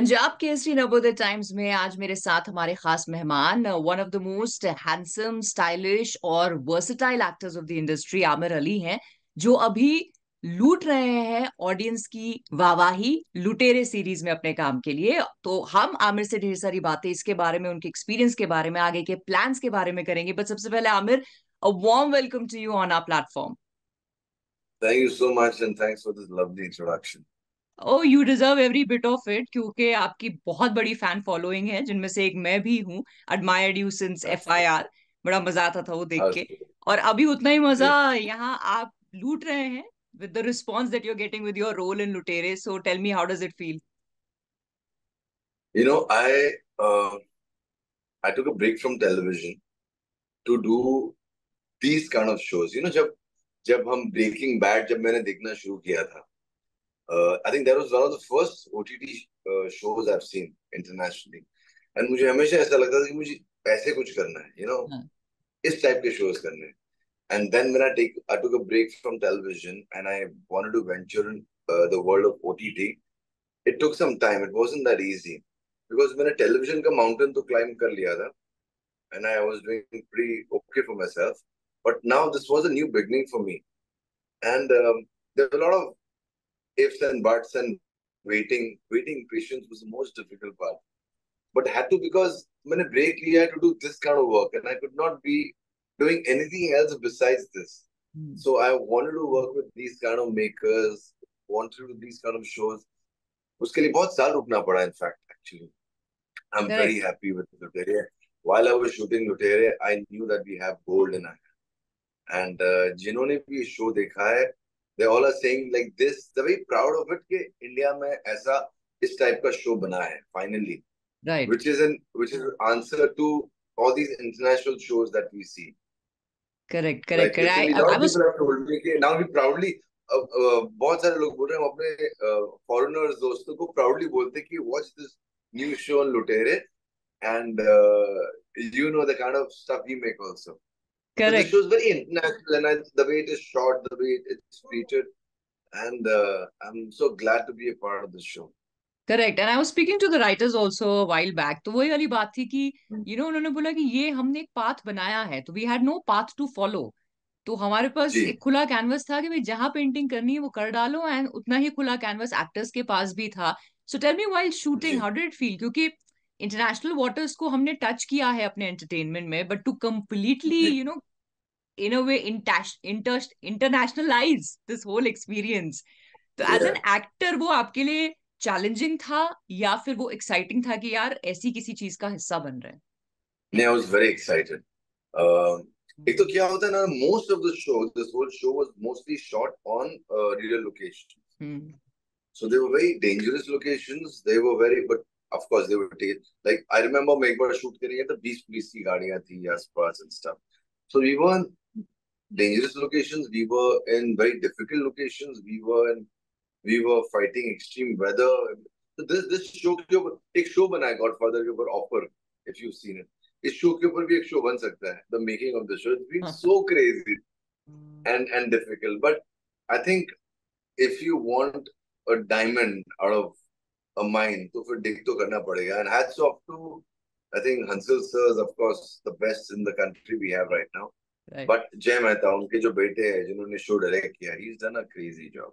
Punjab Kesari Navodaya times में आज मेरे साथ हमारे खास मेहमान one of the most handsome stylish और versatile actors of the industry Aamir Ali हैं, जो अभी लूट रहे हैं ऑडियंस की वावाही लुटेरे सीरीज़ में अपने काम के लिए। तो हम आमिर से ढेर सारी बातें इसके बारे में, उनके एक्सपीरियंस के बारे में, आगे के प्लान्स के बारे में करेंगे। बट सबसे पहले Aamir a warm welcome to you on our platform thank you so much and thanks for this lovely introduction. Oh you deserve every bit of it क्योंकि आपकी बहुत बड़ी फ़ैन फॉलोइंग है जिनमें से एक मैं भी हूँ admired you since F I R बड़ा मज़ा आता था वो देख के और अभी उतना ही मज़ा यहाँ आप लूट रहे हैं with the response that you're getting with your role in Lutere. So tell me, how does it feel? You know, I uh, I took a break from television to do these kind of shows. You know, जब जब हम Breaking Bad जब मैंने देखना शुरू किया था uh, I think that was one of the first OTT uh, shows I've seen internationally. And मुझे हमेशा ऐसा लगता था कि मुझे ऐसे कुछ करना है, you know, हाँ. इस टाइप के shows करने हैं. And then when I take, I took a break from television and I wanted to venture in uh, the world of OTT. It took some time. It wasn't that easy because मैंने television का mountain तो climb कर लिया था, and I was doing pretty okay for myself. But now this was a new beginning for me, and um, there were a lot of ifs and buts and waiting. Waiting patience was the most difficult part. But had to because when I break I had to do this kind of work and I could not be doing anything else besides this. Mm. So I wanted to work with these kind of makers, wanted to do these kind of shows. उसके लिए बहुत साल रुकना पड़ा in fact actually. I'm Correct. very happy with Lutere. While I was shooting Lutere, I knew that we have gold in our hand. And uh, जिन्होंने भी show देखा है they all are saying like this they're very proud of it कि India में ऐसा इस type का show बना है finally right which is an which is an answer to all these international shows that we see correct correct like, correct I, I I was told me कि now we proudly uh, uh, बहुत सारे लोग बोल रहे हैं अपने foreigners uh, दोस्तों को प्राउडली बोलते कि watch this new show on Lutere and you know the kind of stuff we make also Correct. the show is very international, and I, the way it is shot, the way it's treated, and uh, I'm so glad to be a part of the show. Correct and I was speaking to the writers also while back तो वही वाली बात थी कि you hmm. No उन्होंने बोला कि ये हमने एक पाथ बनाया है तो we had no path to follow तो हमारे पास एक खुला कैनवस था कि भाई जहाँ पेंटिंग करनी है वो कर डालो एंड उतना ही खुला कैनवस एक्टर्स के पास भी था so tell me while shooting how did it feel क्योंकि इंटरनेशनल वाटर्स को हमने टच किया है अपने एंटरटेनमेंट में but to completely you know in a way inter internationalize this whole experience. तो एज एन एक्टर वो आपके लिए चैलेंजिंग था या फिर वो एक्साइटिंग था कि यार ऐसी किसी चीज़ का हिस्सा बन रहे हैं? नहीं आई वाज वेरी एक्साइटेड एक तो क्या होता है ना most of the show this whole show was mostly shot on real location so they were very dangerous locations. They were very but of course they were like i remember मैं एक बार shoot करेंगे तो 20 police की गाड़ियां थी आसपास and stuff so we weren't dangerous locations. We were in very difficult locations. We were in, we were fighting extreme weather. So this this show के ऊपर एक शो बना है गॉडफादर के ऊपर offer if you seen it इस show के ऊपर भी एक शो बन सकता है the making of the show it's been so crazy and and difficult but I think if you want a diamond out of a mine तो फिर डिग तो करना पड़ेगा and hats off to I think Hansel sir is, of course, the best in the country we have right now. But Jay Mehta उनके जो बेटे हैं जिन्होंने शो डायरेक्ट किया he done a crazy job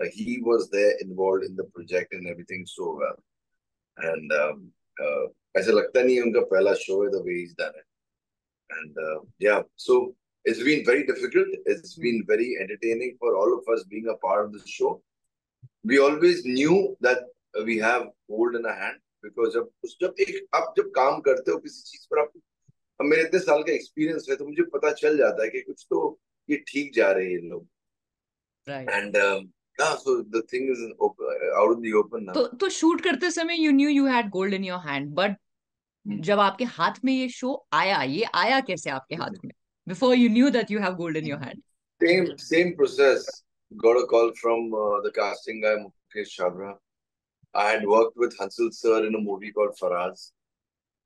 like he was there involved in the project and everything so well and um, uh, ऐसा लगता नहीं है उनका पहला शो है the way he's done it and uh, yeah so it's been very difficult it's been very entertaining for all of us being a part of the show we always knew that we have gold in our hand because जब जब एक आप जब काम करते हो किसी चीज़ पर आप अब मेरे इतने साल का एक्सपीरियंस है तो मुझे पता चल जाता है कि कुछ तो ये ठीक जा रहे हैं लोग। And so the thing is out in the open तो तो शूट करते समय you knew you had gold in your hand but जब आपके हाथ में ये शो आया ये आया कैसे आपके हाथ में? Before you knew that you have gold in your hand same same process got a call from uh, the casting guy Mukesh Chabra. I had worked with Hansel sir in a movie called Faraz,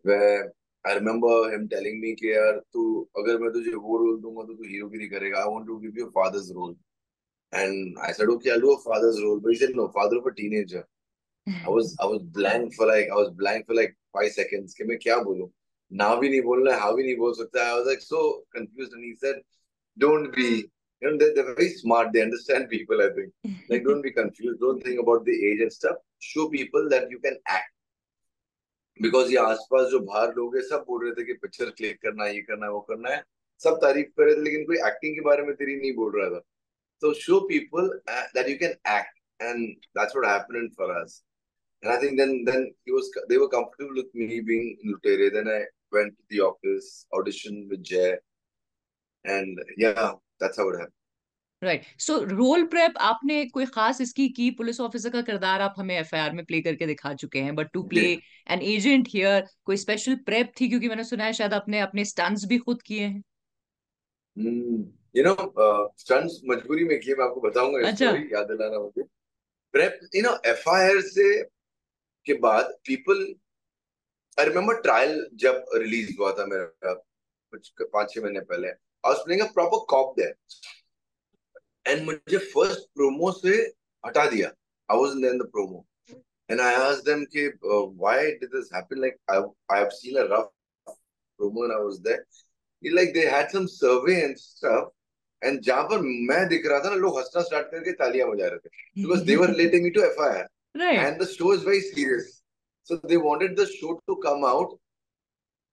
where I remember him telling me कि यार तू अगर मैं तुझे वो role दूँगा तो तू हीरोगिरी करेगा I want to give you father's role and I said okay I do a father's role but he said no father of a teenager I was I was blank for like I was blank for like five seconds कि मैं क्या बोलूँ ना भी नहीं बोलना हाँ भी नहीं बोल सकता I was like so confused and he said don't be you know they're, they're very smart they understand people I think like don't be confused don't think about the age and stuff show people that you can act because ये आसपास जो बाहर लोग हैं सब बोल रहे थे कि पिक्चर क्लिक करना ये करना है वो करना है सब तारीफ़ कर रहे थे लेकिन कोई एक्टिंग के बारे में तेरी नहीं बोल रहा था तो show people that you can act and that's what happened for us And I think then then he was they were comfortable with me being in Lutere. Then I went to the office, auditioned with Jay, and yeah, that's how it happened. Right so role prep आपने कोई खास इसकी की police officer का किरदार आप हमें FIR में प्ले करके दिखा चुके हैं but to play an agent here कोई स्पेशल प्रेप थी? क्योंकि मैंने सुना है शायद आपने अपने स्टंट्स भी खुद किए हैं। यू नो स्टंट्स मजबूरी में किए मैं आपको बताऊँगा अच्छा। याद दिलाना मुझे। प्रेप यू नो एफआईआर से के बाद पीपल आई रिमेम्बर ट्रायल जब रिलीज़ हुआ था मेरा कुछ पाँच छह महीने पहले I was playing a proper cop there and मुझे फ़र्स्ट प्रोमो से हटा दिया। I was in the promo and I asked them कि why did this happen like I I have seen a rough promo and I was there like they had some survey and stuff and जहाँ पर मैं दिख रहा था ना लोग हंसना स्टार्ट करके तालियाँ बजा रहे थे। Because they were relating me to FIR and the show is very serious so they wanted the show to come out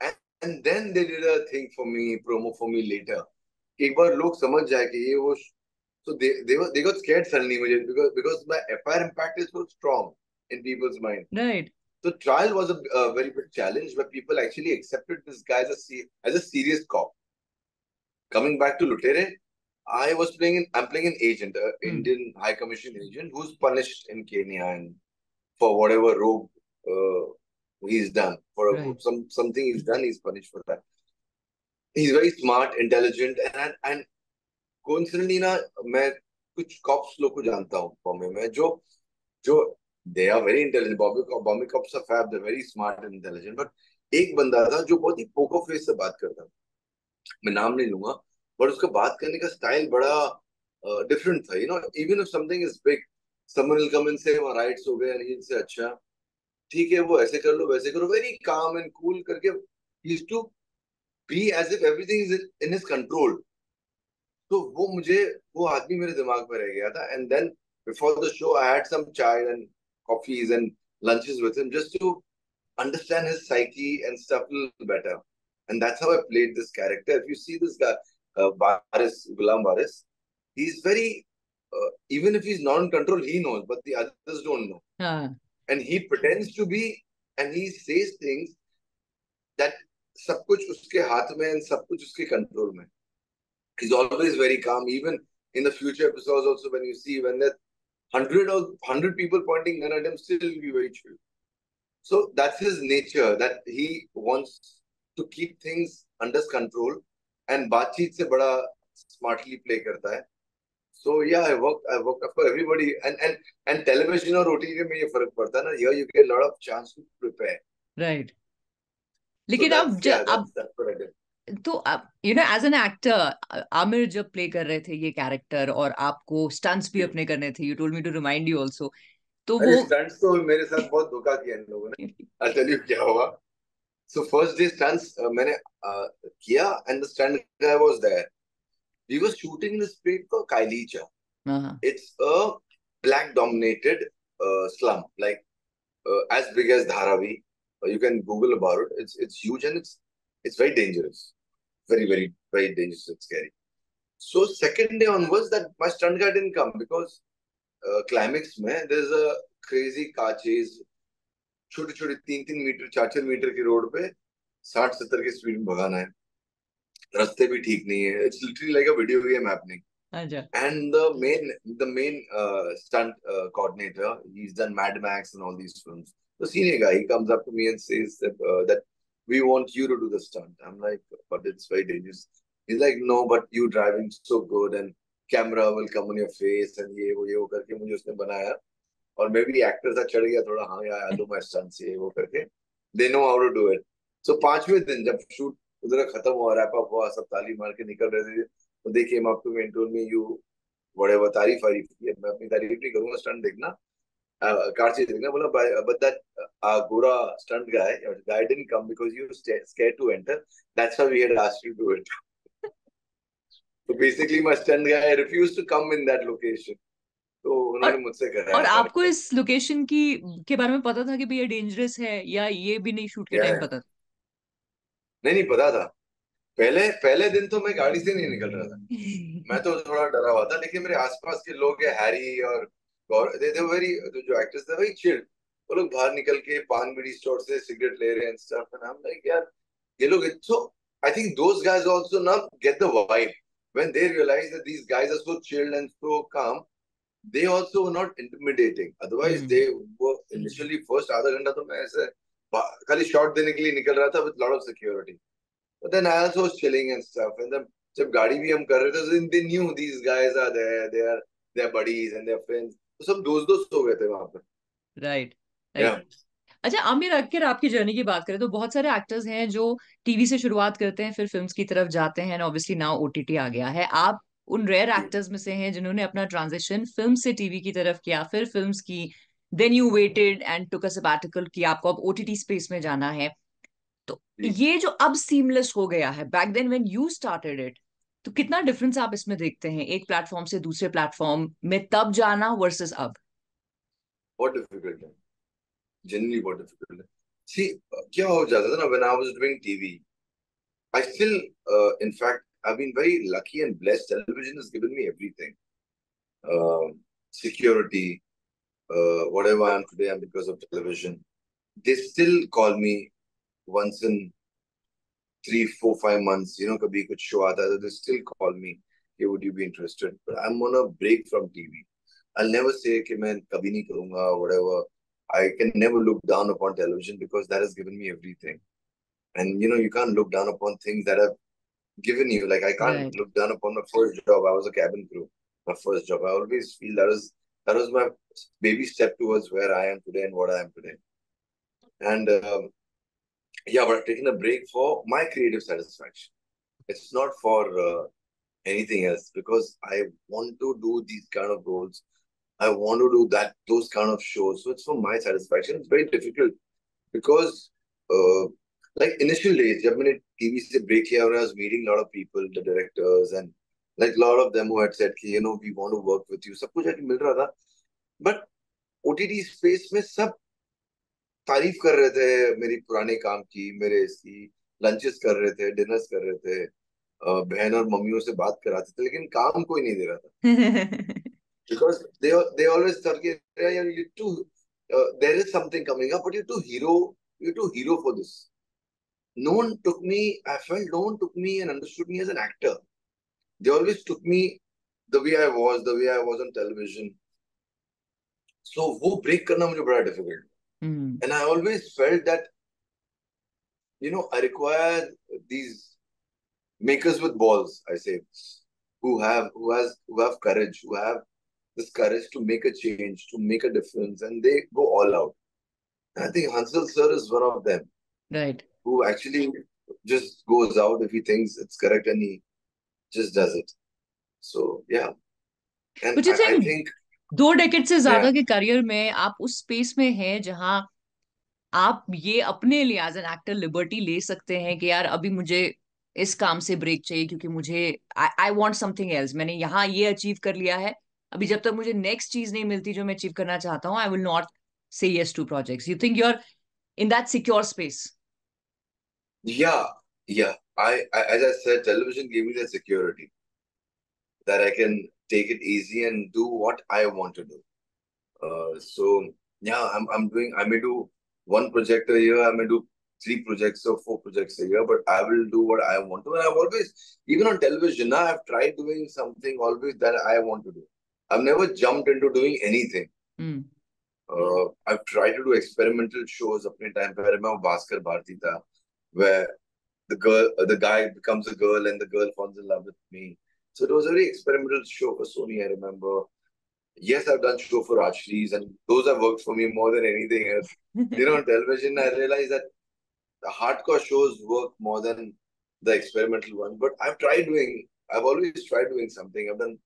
and then they did a thing for me promo for me later एक बार लोग समझ जाए कि ये वो So they they were they got scared suddenly because because my FIR impact is so strong in people's mind. Right. So trial was a, a very big challenge where people actually accepted this guy as a as a serious cop. Coming back to Lutere, I was playing in I'm playing an agent, an mm. Indian High Commission agent who's punished in Kenya and for whatever rogue uh, he's done for right. some something he's done, he's punished for that. He's very smart, intelligent, and and coincidentally ना मैं कुछ cops लोग को जानता हूँ बॉम्बे में जो जो they are very intelligent Bombay Bombay cops are fab they very smart and intelligent but एक बंदा था जो बहुत ही पोको फेस से बात करता था। मैं नाम नहीं लूँगा बट उसका बात करने का स्टाइल बड़ा डिफरेंट uh, था you know even if something is big someone will come and say rights हो गए एंड से अच्छा ठीक है वो ऐसे कर लो वैसे करो। वेरी काम एंड कूल करके ही to be as if everything is in his control तो वो मुझे वो आदमी मेरे दिमाग में रह गया था। And then before the show I had some chai and and coffees lunches with him just to understand his psyche and stuff better and that's how I played this character if you see this Baris Gulam Baris he is very even if he is not in control he knows but the others don't know and he pretends to be and he says things that सब कुछ उसके हाथ में and सब कुछ उसके control में। He's always very calm. Even in the future episodes, also when you see when there's hundred or hundred people pointing gun at him, still will be very chill. So that's his nature. That he wants to keep things under control, and बातचीत से बड़ा smartly play करता है. So yeah, I worked. I worked for everybody, and and and television or OTT में ये फर्क पड़ता है ना. Here you get a lot of chance to prepare. Right. लेकिन so अब yeah, अब that's what I did. तो you know as an actor Aamir जब प्ले कर रहे थे ये कैरेक्टर और आपको स्टंट्स भी अपने करने थे you told me to remind you also तो वो स्टंट्स तो मेरे साथ बहुत धोखा किया इन लोगों ने। आई टेल यू क्या हुआ। सो फ़र्स्ट डे स्टंट्स मैंने uh, किया and the stunt guy was there we were shooting this place for Khayelitsha it's a black dominated as big as Dharavi. Uh, you can google about it. It's it's huge and it's it's very dangerous. very, very, very dangerous and scary. So second day onwards, that my stunt guy didn't come because uh, climax man, there's a crazy car chase. छोटे छोटे तीन तीन metre चार चार metre की road पे साठ सत्तर की स्पीड में भगाना है रास्ते भी ठीक नहीं है it's literally like a video game happening and the main the main stunt coordinator he is done Mad Max and all these films तो scene he comes up to me and says that we want you to do the stunt. I'm like, but it's very dangerous. He's like, no, but you driving so good and camera will come on your face and ये वो ये वो करके मुझे उसने बनाया और मैं भी एक्टर था चढ़ गया थोड़ा हाँ यार दो मैं स्टंट ये वो करके they know how to do it so पाँचवें दिन जब शूट उधर खत्म हुआ रैप अप हुआ सब ताली मार के निकल रहे थे तो देखिए मैं आपको मेंटोर में यू बड़े वो तारीफ़ वारीफ की मैं अपनी तारीफ़ नहीं करूँगा स्टंट देखना uh, Karchi बोला but that uh, Gora stunt guy guy didn't come because you were scared to enter. That's how we had asked you to do it. so basically, my stunt guy refused to come in that location. तो उन्होंने मुझसे कहा और आपको इस location की के बारे में पता था कि भैया डेंजरस है या ये भी नहीं शूट के टाइम पता था नहीं नहीं पता था पहले पहले दिन तो मैं गाड़ी से नहीं निकल रहा था मैं तो थोड़ा डरा हुआ था लेकिन मेरे आसपास के लोग हैरी और दे दे वेरी जो एक्टर्स थे वेरी चिल्ड वो लोग बाहर निकल के पान बीड़ी स्टोर से सिगरेट ले रहे हैं stuff and I am like यार ये लोग so I think those guys also now get the vibe when they realize that these guys are so chilled and so calm they also were not intimidating otherwise mm. they were initially first आधा घंटा तो मैं ऐसे खाली shot देने के लिए निकल रहा था with lot of security but then I also was chilling and stuff and then जब गाड़ी भी हम कर रहे थे they knew these guys are there they are their buddies and their friends तो सब दोस्त दोस्त हो गए थे वहाँ पर राइट राइट अच्छा आमिर अगर आपकी जर्नी की बात करें तो बहुत सारे एक्टर्स हैं जो टीवी से शुरुआत करते हैं फिर फिल्म्स की तरफ़ जाते हैं ऑब्वियसली नाउ ओटीटी आ गया है। आप उन रेयर एक्टर्स में से हैं जिन्होंने अपना ट्रांजिशन फ़िल्म से टीवी की तरफ़ किया फिर फिल्म्स की then you waited and took a sabbatical कि आपको अब ओटीटी स्पेस में जाना है। तो ये जो अब सीमलेस हो गया है back then when you started it तो कितना डिफरेंस आप इसमें देखते हैं, एक प्लेटफॉर्म से दूसरे प्लेटफॉर्म में तब जाना वर्सेस अब? बहुत डिफ़िकल्ट है। जनरली बहुत डिफ़िकल्ट है। सी क्या हो जाता था ना when I was doing TV I still in fact I been very lucky and blessed television has given me everything security whatever I am today I am because of television they still call me once in three, four, five months, you know, kabhi kuch show aata hai, they still call me, hey, would you be interested? But I'm on a break from TV. I'll never say कि मैं कभी नहीं करूँगा whatever. I can never look down upon television because that has given me everything. And you know, you can't look down upon things that have given you. Like I can't right. look down upon my first job. I was a cabin crew. My first job. I always feel that was that was my baby step towards where I am today and what I am today. And um, yeah, but I've taken a break for my creative satisfaction. It's not for uh, anything else because I want to do these kind of roles. I want to do that those kind of shows. So it's for my satisfaction. It's very difficult because uh, like initial days, जब मैंने TV से break किया when I was meeting a lot of people, the directors and like a lot of them who had said कि you know we want to work with you. सब कुछ मिल रहा था. But OTT space में सब तारीफ़ कर रहे थे मेरी पुराने काम की मेरे इसकी लंचेस कर रहे थे डिनर्स कर रहे थे बहन और मम्मियों से बात कराते थे लेकिन काम कोई नहीं दे रहा था because they they always you to there is something coming up but you to hero you to hero for this no one took me i felt no one took me and understood me as an actor they always took me the way i was the way i was on television so wo break karna mujhe bada difficult Mm. And I always felt that, you know, I require these makers with balls, I say, who have who has who have courage, who have this courage to make a change, to make a difference, and they go all out. And I think Hansel sir is one of them. Right. Who actually just goes out if he thinks it's correct and he just does it. So yeah. And I, I think दो decade से ज़्यादा के career में आप उस space में हैं जहाँ आप ये अपने लिए एज एन एक्टर लिबर्टी ले सकते हैं कि यार अभी मुझे इस काम से ब्रेक चाहिए क्योंकि मुझे आई वांट समथिंग एल्स मैंने यहाँ ये अचीव कर लिया है। अभी जब तक मुझे नेक्स्ट चीज़ नहीं मिलती जो मैं अचीव करना चाहता हूँ I will not say yes to projects you think you are in that secure space Yeah, yeah. I, I as I said, television gave me that security. that I can take it easy and do what I want to do. Uh, so yeah, I'm I'm doing. I may do one project a year. I may do three projects or four projects a year, but I will do what I want to. And I've always, even on television, I've tried doing something always that I want to do. I've never jumped into doing anything. Mm. Uh, I've tried to do experimental shows अपने time पे मैं Bhaskar Bharti था where the girl the guy becomes a girl and the girl falls in love with me so it was a very experimental show for Sony, I remember. Yes, I've done show for Rajshrees, and those have worked for me more than anything else. you know, on television, I realized that the hardcore shows work more than the experimental one. But I've tried doing, I've always tried doing something. I've done,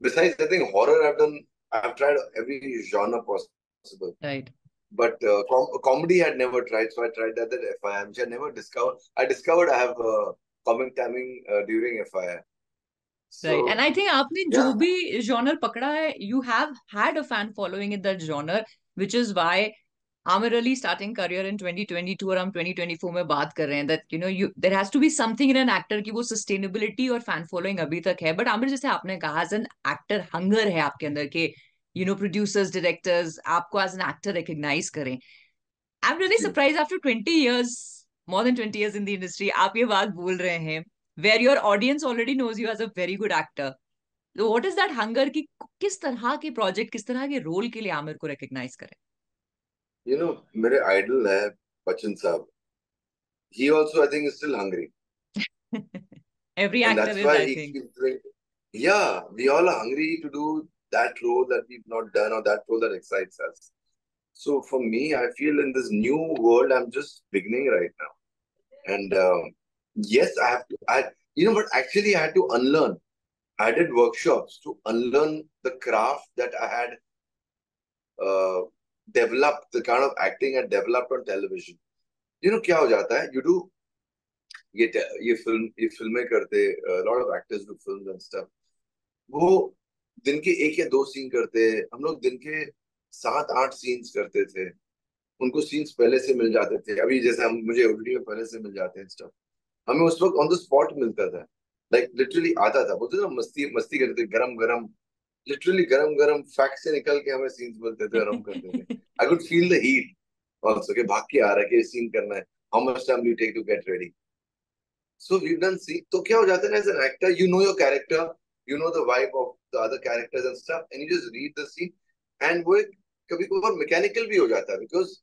besides, I think horror, I've done I've tried every genre possible. Right. But uh, com comedy I had never tried, so I tried that at FII, which I never discovered. I discovered I have uh, comic timing uh, during FII. So, right. And I think आपने yeah. जो भी genre पकड़ा है, you have had a fan following in that genre, which is why Amir Ali starting career in 2022 और हम 2024 में बात कर रहे हैं that you know you there has to be something in an actor कि वो sustainability और fan following अभी तक है but आमिर जैसे आपने कहा as an actor hunger है आपके अंदर के you know producers directors आपको as an actor recognize करें I'm really surprised after 20 years more than 20 years in the industry आप ये बात बोल रहे हैं where your audience already knows you as a very good actor so what is that hunger कि किस तरह के project किस तरह के role के लिए आमिर को recognize करें you know, मेरे idol है बच्चन साहब. He also, I think, is still hungry. Every and actor is, I think. Doing, yeah, we all are hungry to do that role that we've not done or that role that excites us. So for me, I feel in this new world, I'm just beginning right now. And um, yes, I have to, I, you know, but actually I had to unlearn. I did workshops to unlearn the craft that I had uh, developed the kind of acting I developed on television. You know क्या हो जाता है? You do ये ये film ये फ़िल्में करते lot of actors do films and stuff. वो दिन के एक या दो सीन करते हम लोग दिन के सात आठ सीन्स करते थे उनको सीन्स पहले से मिल जाते थे अभी जैसे हम मुझे ओटीटी में पहले से मिल जाते हैं स्टफ़ हमें उस वक्त ऑन द स्पॉट मिलता था। लाइक like, लिटरली आता था। बोलते ना मस्ती मस्ती करते गरम गरम। लिटरली गरम गरम फैक्ट से निकल के हमें सीन्स बोलते थे और हम करते थे। I could feel the heat also के भाग के आ रहा है कि सीन करना है। How much time you take to get ready so we done see तो क्या हो जाता है as an actor you know your character you know the vibe of the other characters and stuff and you just read the scene and वो कभी कभार mechanical भी हो जाता है because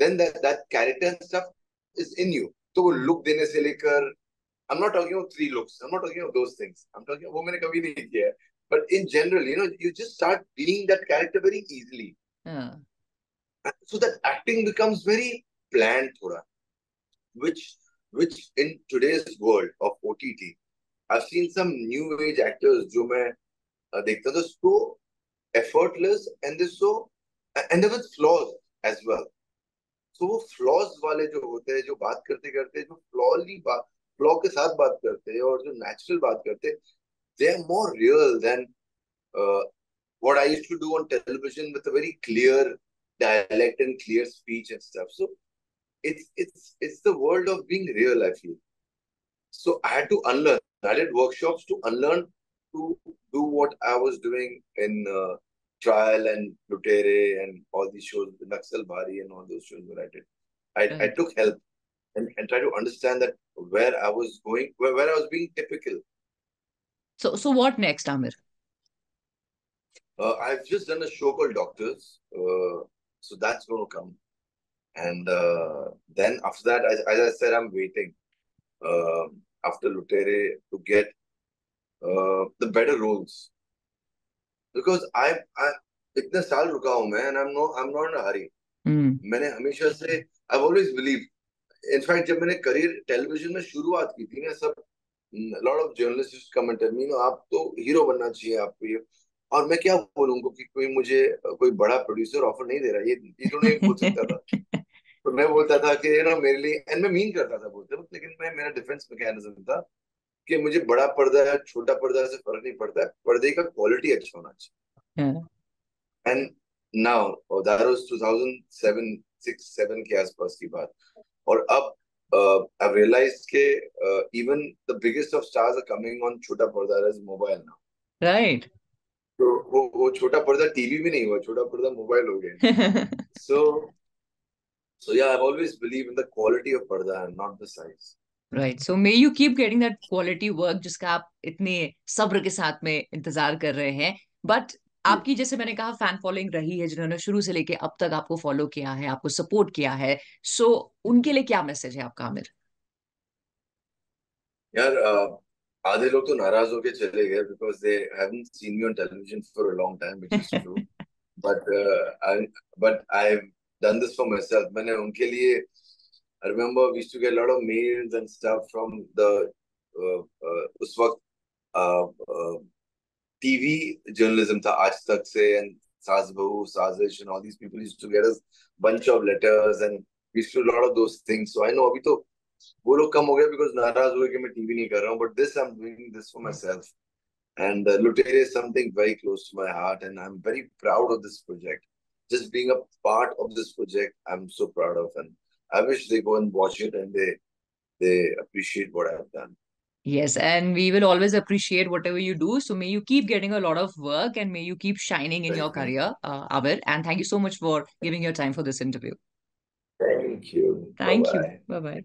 then that that character and stuff is in you तो वो look देने से लेकर I'm not talking about three looks. I'm not talking about those things. I'm talking वो मैंने कभी नहीं किया है. But in general, you know, you just start being that character very easily. Yeah. So that acting becomes very planned, thoda, which which in today's world of OTT, I've seen some new age actors जो मैं देखता था so effortless and they're so and there was flaws as well. तो वो flaws वाले जो होते हैं, जो बात करते करते, जो फ्लॉली बात फ्लॉ के साथ बात करते हैं और जो नेचुरल बात करते they are more real than what I to do on television with a very clear dialect and clear speech and stuff so it's it's it's the world of being real I feel so I to unlearn I did workshop to unlearn to do what I was doing in Trial and Lutere and all these shows, Naxal Bari and all those shows that I did. I, I took help and, and tried to understand that where I was going, where, where I was being typical so, so what next, Amir? Uh, I've just done a show called Doctors. Uh, so that's going to come. And uh, then after that, as, as, I said, I'm waiting uh, after Lutere to get uh, the better roles. I, I इतने साल रुका हूँ मैं and I'm not I'm not in a hurry. Mm. मैंने हमेशा से always believed. In fact, जब मैंने करियर टेलीविज़न में शुरुआत की थी ना सब lot of journalist comment me no आप तो हीरो बनना चाहिए आपको ये और मैं क्या बोलूँ उनको कि कोई मुझे कोई बड़ा प्रोड्यूसर ऑफ़र नहीं दे रहा ये ये तो नहीं बोल सकता था तो मैं बोलता था कि ना मेरे लिए एंड मैं मीन करता था बोलते वक्त लेकिन मैं मेरा डिफेंस मैकेनिज्म था कि मुझे बड़ा पर्दा है छोटा पर्दा से फ़र्क नहीं पड़ता है। पर्दे का क्वालिटी अच्छा होना चाहिए। And now two thousand seven six seven के आसपास की बात। और अब आई रियलाइज़ के even the biggest of stars are coming on छोटा पर्दा इज़ मोबाइल नाउ राइट तो वो छोटा पर्दा टीवी भी नहीं हुआ छोटा पर्दा मोबाइल हो गया। So so yeah I always believe in the quality of पर्दा not the size right. So may you keep getting that quality work जिसका आप इतने सब्र के साथ में इंतज़ार कर रहे हैं। But आपकी जैसे मैंने कहा फ़ैन फॉलोइंग रही है जिन्होंने शुरू से लेके अब तक आपको फॉलो किया है आपको सपोर्ट किया है। सो so, उनके लिए क्या मैसेज है आपका आमिर? यार आधे लोग तो नाराज़ होके चले गए because they haven't seen me on television for a long time which is true but I but I have done this for my self मैंने उनके लिए I remember we to get lot of mails and stuff from the उस वक्त TV journalism था आज तक से and Saz Bahu, Sazish, and all these people used to get us bunch of letters and we used to do a lot of those things. So I know अभी तो वो लोग कम हो गया because नाराज़ हुए कि मैं टीवी नहीं कर रहा हूँ. But this I'm doing this for myself. And uh, Lutere is something very close to my heart, and I'm very proud of this project. Just being a part of this project, I'm so proud of, and I wish they go and watch it and they they appreciate what I've done. Yes, and we will always appreciate whatever you do. So may you keep getting a lot of work and may you keep shining in thank your career, uh, Abir. And thank you so much for giving your time for this interview. Thank you. Thank Bye-bye. you. Bye bye.